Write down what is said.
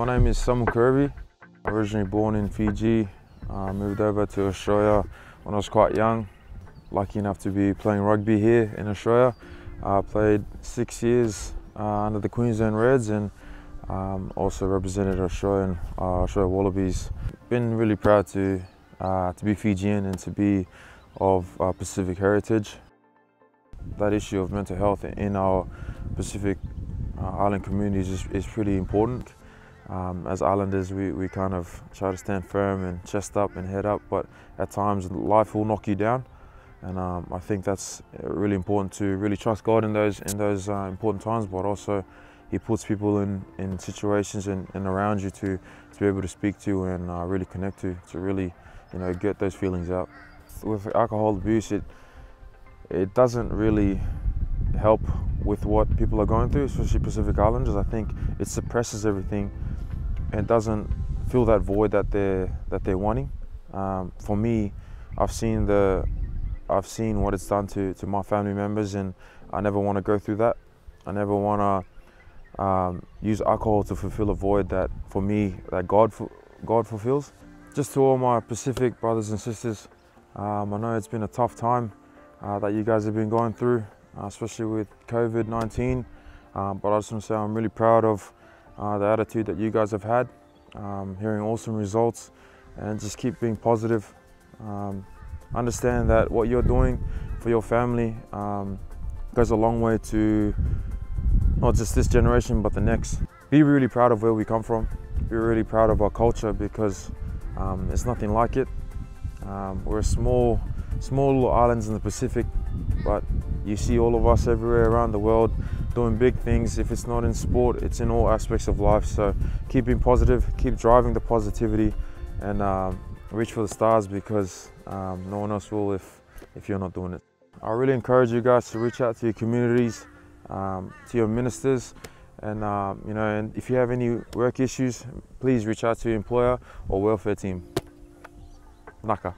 My name is Samu Kerevi. Originally born in Fiji, uh, moved over to Australia when I was quite young. Lucky enough to be playing rugby here in Australia. I uh, played six years uh, under the Queensland Reds and um, also represented Australian uh, Australia Wallabies. Been really proud to uh, to be Fijian and to be of uh, Pacific heritage. That issue of mental health in our Pacific island communities is, is pretty important. Um, as islanders, we, we kind of try to stand firm and chest up and head up, but at times life will knock you down. And um, I think that's really important to really trust God in those in those uh, important times, but also He puts people in, in situations and, and around you to, to be able to speak to and uh, really connect to, to really you know get those feelings out. With alcohol abuse, it it doesn't really help with what people are going through, especially Pacific Islanders. I think it suppresses everything and doesn't fill that void that they're that they're wanting. Um, for me, I've seen the I've seen what it's done to to my family members, and I never want to go through that. I never want to um, use alcohol to fulfill a void that for me that God God fulfills. Just to all my Pacific brothers and sisters, um, I know it's been a tough time uh, that you guys have been going through, uh, especially with COVID-19. Um, but I just want to say I'm really proud of uh, the attitude that you guys have had, um, hearing awesome results, and just keep being positive. Um, understand that what you're doing for your family um, goes a long way to not just this generation, but the next. Be really proud of where we come from. Be really proud of our culture because um, it's nothing like it. Um, we're a small, small little islands in the Pacific, but you see all of us everywhere around the world doing big things. If it's not in sport, it's in all aspects of life. So keep being positive, keep driving the positivity, and um, reach for the stars because um, no one else will if, if you're not doing it. I really encourage you guys to reach out to your communities, um, to your ministers, and um, you know, and if you have any work issues, please reach out to your employer or welfare team. Naka.